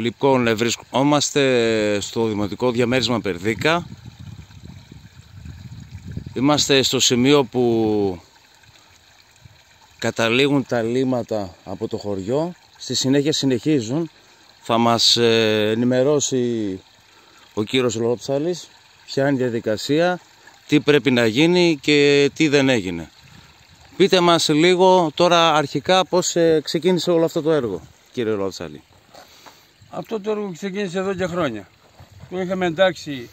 Λοιπόν, βρισκόμαστε στο Δημοτικό Διαμέρισμα Περδίκα. Είμαστε στο σημείο που καταλήγουν τα λίματα από το χωριό. Στη συνέχεια συνεχίζουν. Θα μας ε, ενημερώσει ο κύριος Λόψαλης ποια είναι η διαδικασία, τι πρέπει να γίνει και τι δεν έγινε. Πείτε μας λίγο τώρα αρχικά πώς ε, ξεκίνησε όλο αυτό το έργο, κύριε Λόψαλη. Αυτό το έργο ξεκίνησε εδώ και χρόνια. Το είχαμε εντάξει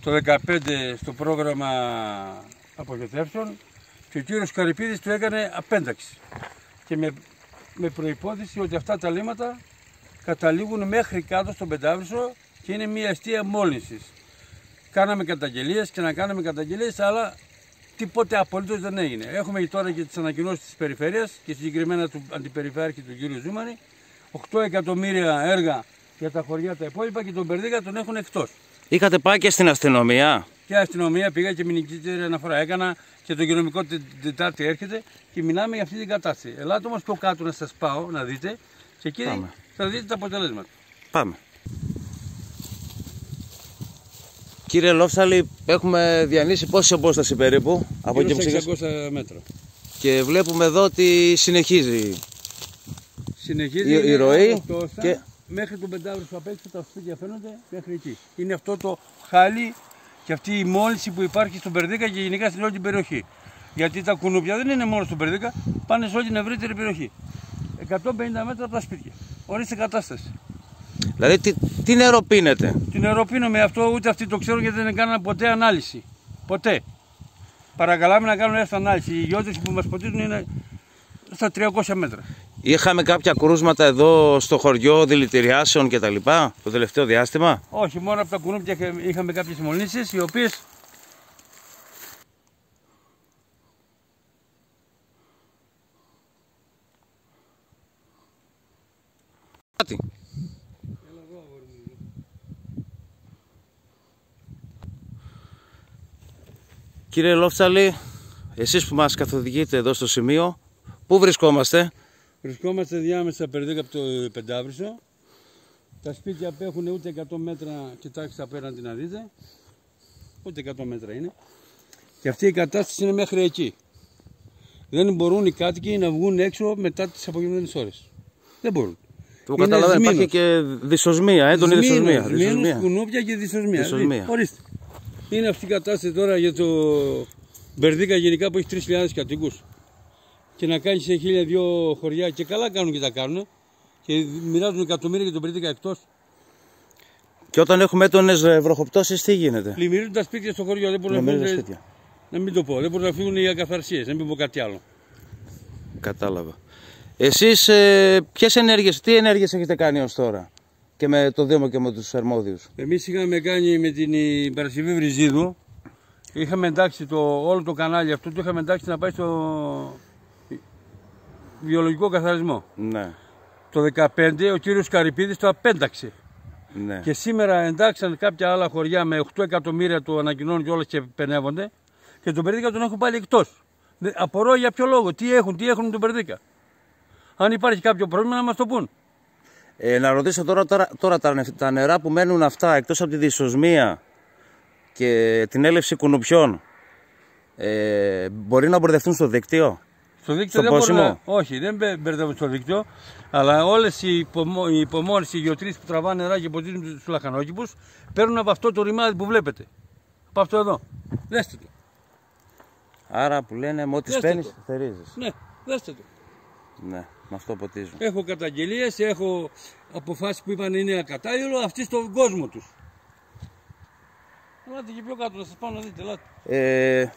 το 2015 στο πρόγραμμα απογοητεύσεων και ο κύριος Καρυπίδης το έκανε απένταξη. Και με, με προϋπόθεση ότι αυτά τα λίμματα καταλήγουν μέχρι κάτω στον Πεντάβρυσο και είναι μια αιστεία μόλυνσης. Κάναμε καταγγελίες και να κάνουμε καταγγελίες, αλλά τίποτε απολύτως δεν έγινε. Έχουμε τώρα και τις ανακοινώσεις της περιφέρειας και συγκεκριμένα του αντιπεριφέρειου του κύριου Ζούμανη 8 εκατομμύρια έργα για τα χωριά τα υπόλοιπα και τον Περδίκα τον έχουν εκτός. Είχατε πάει και στην αστυνομία. Και αστυνομία πήγα και μηνυκή αναφορά έκανα και το κοινωνικό Τετάρτη έρχεται και μιλάμε για αυτή την κατάσταση. Ελάτε όμως πιο κάτω να σας πάω να δείτε και εκεί Πάμε. θα δείτε τα αποτελέσματα. Πάμε. Κύριε Λόφσαλη, έχουμε διανύσει πόση απόσταση περίπου από εκεί που 600 μέτρα. Και βλέπουμε εδώ ότι συνεχίζει συνεχίζει η, η ροή και... μέχρι τον πεντάβριο που απέξω τα σπίτια φαίνονται μέχρι εκεί. Είναι αυτό το χάλι και αυτή η μόλυνση που υπάρχει στον Περδίκα και γενικά στην όλη την περιοχή. Γιατί τα κουνούπια δεν είναι μόνο στον Περδίκα, πάνε σε όλη την ευρύτερη περιοχή. 150 μέτρα από τα σπίτια. Ορίστε κατάσταση. Δηλαδή τι, τι νερό πίνετε; Τι νερό πίνουμε αυτό ούτε αυτοί το ξέρουν γιατί δεν έκαναν ποτέ ανάλυση. Ποτέ. Παρακαλάμε να κάνουν έρθει ανάλυση. Οι γιώτες που μας ποτίζουν είναι στα 300 μέτρα. Είχαμε κάποια κρούσματα εδώ στο χωριό δηλητηριάσεων και τα λοιπά το τελευταίο διάστημα; Όχι, μόνο από τα κουνούπια είχαμε κάποιες μολύνσεις οι οποίες Κύριε Λόφτσαλη, εσείς που μας καθοδηγείτε εδώ στο σημείο, πού βρισκόμαστε; Βρισκόμαστε διάμεσα περδίκα από το Πεντάβρυσο. Τα σπίτια απέχουν ούτε 100 μέτρα, κοιτάξτε απέναντι να δείτε. Ούτε 100 μέτρα είναι. Και αυτή η κατάσταση είναι μέχρι εκεί. Δεν μπορούν οι κάτοικοι να βγουν έξω μετά τις απογευμένες ώρες. Δεν μπορούν. Το καταλαβαίνω, υπάρχει και δυσοσμία, έντονη δυσοσμία. Δυσοσμία, κουνούπια και δυσοσμία. δυσοσμία. Ορίστε. Είναι αυτή η κατάσταση τώρα για το Μπερδίκα γενικά που έχει 3.000 κατοίκους και να κάνεις σε χίλια δυο χωριά και καλά κάνουν και τα κάνουν και μοιράζουν εκατομμύρια για τον Περδίκα εκτός. Και όταν έχουμε έντονες βροχοπτώσεις, τι γίνεται; Πλημμυρίζουν τα σπίτια στο χωριό. Δεν μπορούν να φύγουν. Να μην το πω. Δεν μπορούν να φύγουν οι ακαθαρσίες. Να μην πω κάτι άλλο. Κατάλαβα. Εσείς, ε, ποιες ενέργειες, τι ενέργειες έχετε κάνει ως τώρα; Και με το Δήμο και με τους αρμόδιους. Εμείς είχαμε κάνει με την Παρασκευή Βριζίδου. Είχαμε εντάξει το, όλο το κανάλι αυτό, το είχαμε εντάξει να πάει στο βιολογικό καθαρισμό. Ναι. Το 2015 ο κύριος Καρυπίδης το απένταξε. Ναι. Και σήμερα εντάξαν κάποια άλλα χωριά με 8 εκατομμύρια το ανακοινώνουν και όλες και πενεύονται και τον Περδίκα τον έχουν πάλι εκτός. Απορώ για ποιο λόγο, τι έχουν, τι έχουν τον Περδίκα. Αν υπάρχει κάποιο πρόβλημα να μας το πούν. Ε, να ρωτήσω τώρα, τώρα, τώρα τα, τα, νερά που μένουν αυτά εκτός από τη δυσοσμία και την έλευση κουνουπιών ε, μπορεί να μπερδευτούν στο δίκτυο. Στο δίκτυο δεν μπορεί να... Όχι, δεν μπερδεύουν στο δίκτυο, αλλά όλες οι, υπομο... οι υπομόνες, οι γεωτρήσεις που τραβάνε νερά και ποτίζουν του λαχανόκηπους παίρνουν από αυτό το ρημάδι που βλέπετε. Από αυτό εδώ. Δέστε το. Άρα που λένε με ό,τι σπαίνεις, θερίζεις. Ναι, δέστε το. Ναι, με αυτό ποτίζουν. Έχω καταγγελίες, έχω αποφάσεις που είπαν είναι ακατάλληλο, αυτοί στον κόσμο τους. Ελάτε και πιο κάτω, να σας πάω να δείτε. Ελάτε. Ε,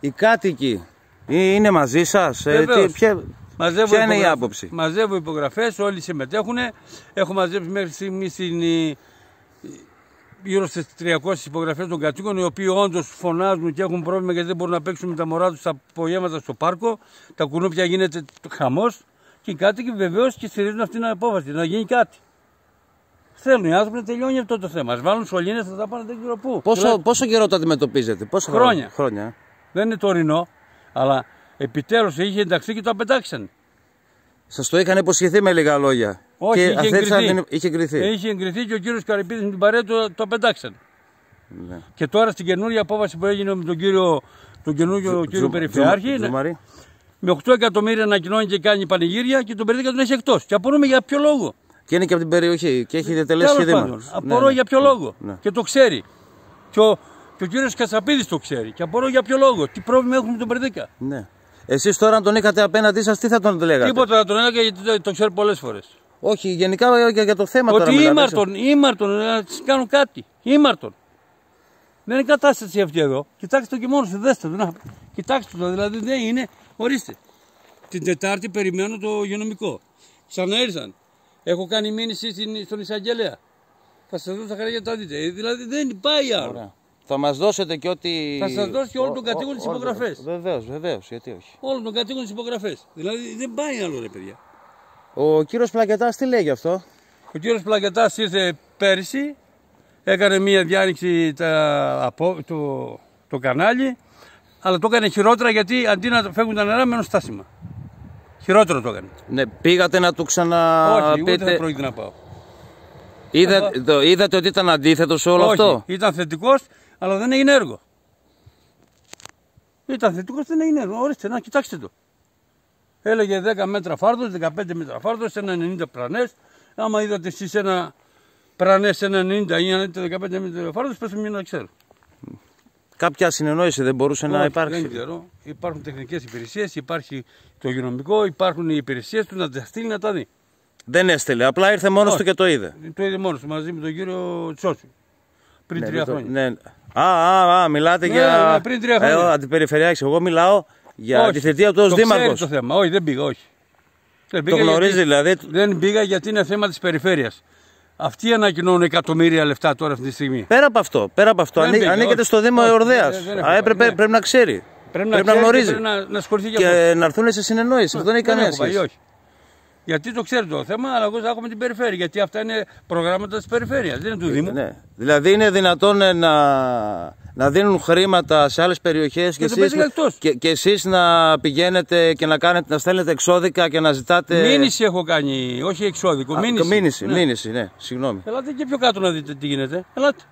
οι κάτοικοι είναι μαζί σας, ε, ποια, ποια είναι η άποψη; Μαζεύω υπογραφές, όλοι συμμετέχουν. Έχω μαζέψει μέχρι στιγμής γύρω στις 300 υπογραφές των κατοίκων, οι οποίοι όντως φωνάζουν και έχουν πρόβλημα γιατί δεν μπορούν να παίξουν με τα μωρά τους στα απογεύματα στο πάρκο. Τα κουνούπια γίνεται χαμός και οι κάτοικοι βεβαίως και στηρίζουν αυτήν την απόφαση να γίνει κάτι. Θέλουν οι άνθρωποι να τελειώνει αυτό το θέμα. Α βάλουν σωλήνες, θα τα πάνε δεν ξέρω πού. Πόσο, πόσο καιρό το αντιμετωπίζετε, πόσο χρόνια. χρόνια; Δεν είναι τωρινό, αλλά επιτέλους είχε ενταχθεί και το απετάξαν. Σας το είχαν υποσχεθεί με λίγα λόγια. Όχι, και είχε αθέτησαν εγκριθεί. την- είχε εγκριθεί. Είχε εγκριθεί και ο κύριος Καρυπίδης με την παρέα το, το πετάξαν. Ναι. Και τώρα στην καινούργια απόφαση που έγινε με τον κύριο, τον καινούριο κύριο Τζου- Περιφερειάρχη, Τζου- ναι, Τζουμαρή. με 8 εκατομμύρια ανακοινώνει και κάνει πανηγύρια και τον Περδίκα τον έχει εκτός. Και απορούμε για ποιο λόγο. Και είναι και από την περιοχή και έχει διατελέσει Τέλος σχεδίμα. πάντων, απορώ για ποιο λόγο. ναι. Και το ξέρει. Και ο, και ο κύριος Κατσαπίδη το ξέρει. Και απορώ για ποιο λόγο. Τι πρόβλημα έχουμε με τον Περδίκα. Ναι. Εσείς τώρα αν τον είχατε απέναντί σας, τι θα τον λέγατε; Τίποτα να τον έλεγα γιατί το, το ξέρω πολλές φορές. Όχι, γενικά για, για το θέμα τώρα Ότι μιλάτε. ήμαρτον, ήμαρτον, να τις κάνουν κάτι. Ήμαρτον. Δεν είναι κατάσταση αυτή εδώ. Κοιτάξτε το και μόνο σου, δέστε το. Να. Κοιτάξτε το, δηλαδή δεν είναι. Ορίστε. Την Τετάρτη περιμένω το υγειονομικό. Ξαναήρθαν. Έχω κάνει μήνυση στην, στον εισαγγελέα. Θα σας δώσω τα χαρά για να τα δείτε. Ε, Δηλαδή δεν πάει άλλο. Ωραία. Θα μας δώσετε και ό,τι. Θα σας δώσω και όλων των κατοίκων τις υπογραφές. Βεβαίως, βεβαίως, γιατί όχι. Όλων των κατοίκων τι υπογραφέ. Δηλαδή δεν πάει άλλο ρε παιδιά. Ο κύριος Πλακετάς τι λέει γι' αυτό; Ο κύριος Πλακετάς ήρθε πέρυσι, έκανε μία διάνοιξη τα, από, το, το κανάλι, αλλά το έκανε χειρότερα γιατί αντί να φεύγουν τα νερά μένουν στάσιμα. Χειρότερο το έκανε. Ναι, πήγατε να του Όχι, ούτε ξαναπείτε. δεν πρόκειται να πάω. Είδα, το, είδατε ότι ήταν αντίθετο σε όλο Όχι, αυτό; ήταν θετικός, αλλά δεν έγινε έργο. Ήταν θετικός, δεν έγινε έργο. Ορίστε, να κοιτάξτε το. Έλεγε 10 μέτρα φάρδος, 15 μέτρα φάρδος, ένα 90 πρανές. Άμα είδατε εσείς ένα πρανές, ένα 90 ή αν είδατε 15 μέτρα φάρδος, πες μου να ξέρω. Κάποια συνεννόηση δεν μπορούσε να Όχι, υπάρξει. Δεν ξέρω. Υπάρχουν τεχνικές υπηρεσίες, υπάρχει το υγειονομικό, υπάρχουν οι υπηρεσίες του να τα στείλει να τα δει. Δεν έστελε. Απλά ήρθε μόνος Όχι. του και το είδε. Το είδε μόνος του μαζί με τον κύριο Τσότσου. Πριν τρία το- χρόνια. ναι. Α, α, α, μιλάτε Ναι, για. ναι, πριν τρία χρόνια. Ε, ο αντιπεριφερειάρχης. Εγώ μιλάω για Όχι. τη θητεία τους ω Το δήμαρχο. ξέρει το θέμα. Όχι, δεν πήγα, όχι. Δεν Το πήγα γνωρίζει γιατί- δηλαδή. Δεν πήγα γιατί είναι θέμα της περιφέρειας. Αυτοί ανακοινώνουν εκατομμύρια λεφτά τώρα αυτή τη στιγμή. Πέρα από αυτό, πέρα από αυτό, Δεν ανή- πήγα, ανήκετε όχι. στο Δήμο Όχι, Εορδαία. δεν- δεν έχω πάει, Έπρεπε ναι. πρέπει να ξέρει. Πρέπει, Πρέπει να ξέρει και γνωρίζει. Πρέπει να, να ασχοληθεί για αυτό. Και να έρθουν σε συνεννόηση. Αυτό δεν έχει Δεν κανένα έχω πάει, σχέση. Όχι. Γιατί το ξέρει το θέμα, αλλά εγώ θα έχω με την περιφέρεια. Γιατί αυτά είναι προγράμματα της περιφέρειας, δεν είναι του Δήμου. Ναι. Δηλαδή είναι δυνατόν ε, να, να δίνουν χρήματα σε άλλες περιοχές και, το παιδί εσείς, εκτός. και, και εσείς να πηγαίνετε και να, κάνετε, να στέλνετε εξώδικα και να ζητάτε. Μήνυση έχω κάνει, όχι εξώδικο. Α, Μήνυση. μήνυση, Ναι. μήνυση, ναι, συγγνώμη. Ελάτε και πιο κάτω να δείτε τι γίνεται. Ελάτε.